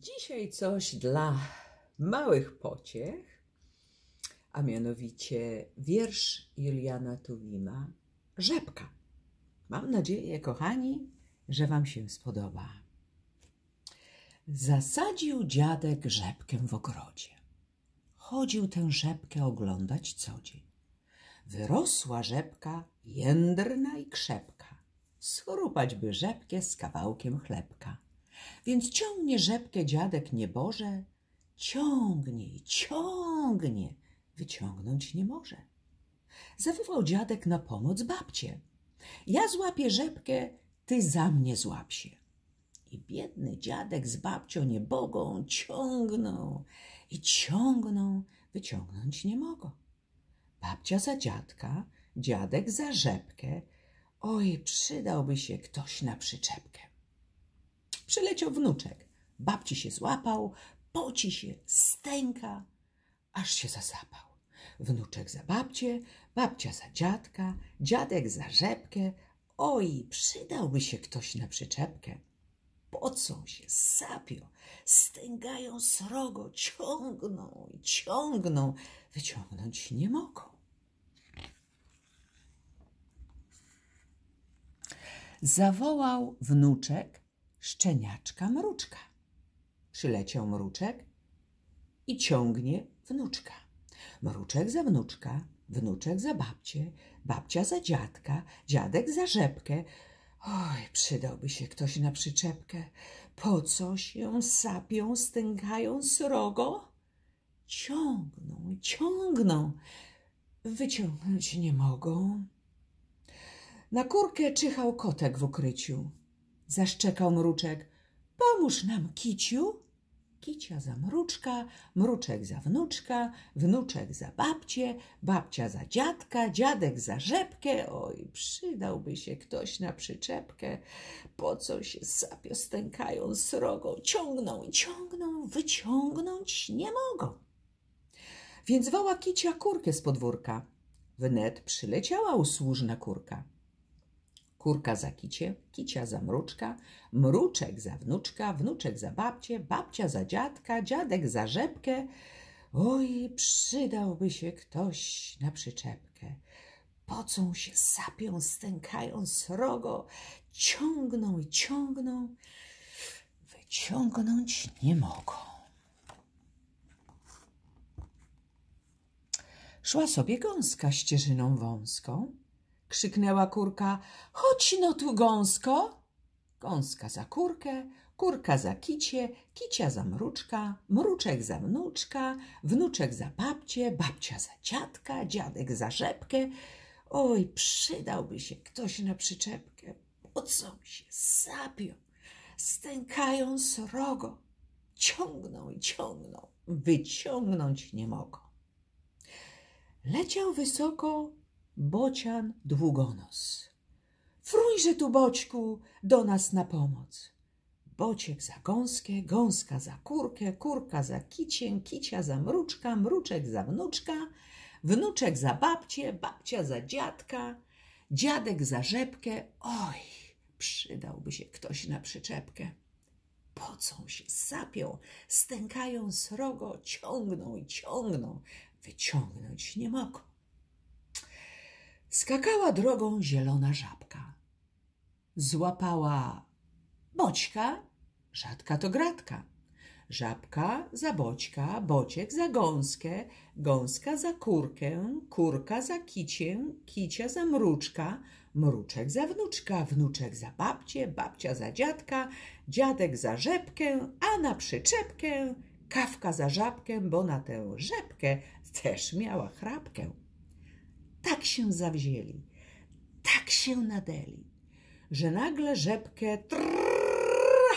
Dzisiaj coś dla małych pociech, a mianowicie wiersz Juliana Tuwima Rzepka. Mam nadzieję, kochani, że Wam się spodoba. Zasadził dziadek rzepkę w ogrodzie. Chodził tę rzepkę oglądać co dzień. Wyrosła rzepka jędrna i krzepka. Schrupać by rzepkę z kawałkiem chlebka. Więc ciągnie rzepkę dziadek nieboże, ciągnie i ciągnie, wyciągnąć nie może. Zawołał dziadek na pomoc babcię. Ja złapię rzepkę, ty za mnie złap się. I biedny dziadek z babcią niebogą ciągną i ciągną, wyciągnąć nie mogą. Babcia za dziadka, dziadek za rzepkę. Oj, przydałby się ktoś na przyczepkę. Przyleciał wnuczek. Babci się złapał, poci się, stęka, aż się zasapał. Wnuczek za babcię, babcia za dziadka, dziadek za rzepkę. Oj, przydałby się ktoś na przyczepkę. Pocą się, sapią, stęgają srogo, ciągną i ciągną, wyciągnąć nie mogą. Zawołał wnuczek szczeniaczka mruczka. Przyleciał mruczek i ciągnie wnuczka. Mruczek za wnuczka, wnuczek za babcię, babcia za dziadka, dziadek za rzepkę. Oj, przydałby się ktoś na przyczepkę. Po co się sapią, stękają srogo? Ciągną, ciągną, wyciągnąć nie mogą. Na kurkę czyhał kotek w ukryciu. Zaszczekał mruczek. Pomóż nam, kiciu. Kicia za mruczka, mruczek za wnuczka, wnuczek za babcię, babcia za dziadka, dziadek za rzepkę. Oj, przydałby się ktoś na przyczepkę. Po co się sapio stękają srogo, ciągną ciągną, wyciągnąć nie mogą. Więc woła kicia kurkę z podwórka. Wnet przyleciała usłużna kurka. Kurka za kicie, kicia za mruczka, mruczek za wnuczka, wnuczek za babcię, babcia za dziadka, dziadek za rzepkę. Oj, przydałby się ktoś na przyczepkę. Pocą się, sapią, stękają srogo, ciągną i ciągną, wyciągnąć nie mogą. Szła sobie gąska ścieżyną wąską, krzyknęła kurka. Chodź no tu, gąsko. Gąska za kurkę, kurka za kicie, kicia za mruczka, mruczek za wnuczka, wnuczek za babcię, babcia za dziadka, dziadek za rzepkę. Oj, przydałby się ktoś na przyczepkę. Pocą się, sapią, stękają srogo, ciągną i ciągną, wyciągnąć nie mogą. Leciał wysoko bocian długonos. Frójże tu, boćku, do nas na pomoc. Bociek za gąskę, gąska za kurkę, kurka za kicię, kicia za mruczka, mruczek za wnuczka, wnuczek za babcię, babcia za dziadka, dziadek za rzepkę. Oj, przydałby się ktoś na przyczepkę. Pocą się, sapią, stękają srogo, ciągną i ciągną, wyciągnąć nie mogą. Skakała drogą zielona żabka. Złapała boćka, rzadka to gratka. Żabka za boćka, bociek za gąskę, gąska za kurkę, kurka za kicię, kicia za mruczka, mruczek za wnuczka, wnuczek za babcię, babcia za dziadka, dziadek za rzepkę, a na przyczepkę kawka za żabkę, bo na tę rzepkę też miała chrapkę tak się zawzięli, tak się nadeli, że nagle rzepkę trrr,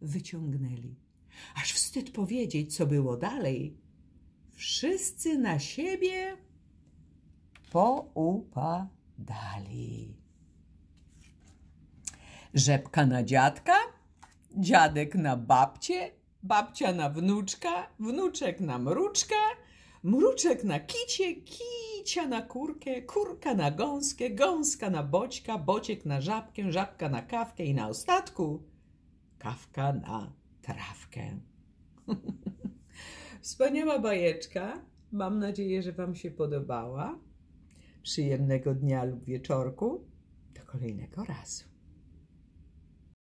wyciągnęli. Aż wstyd powiedzieć, co było dalej. Wszyscy na siebie poupadali. Rzepka na dziadka, dziadek na babcię, babcia na wnuczka, wnuczek na mruczka, Mruczek na kicie, kicia na kurkę, kurka na gąskę, gąska na boćka, bociek na żabkę, żabka na kawkę i na ostatku kawka na trawkę. Wspaniała bajeczka. Mam nadzieję, że Wam się podobała. Przyjemnego dnia lub wieczorku. Do kolejnego razu.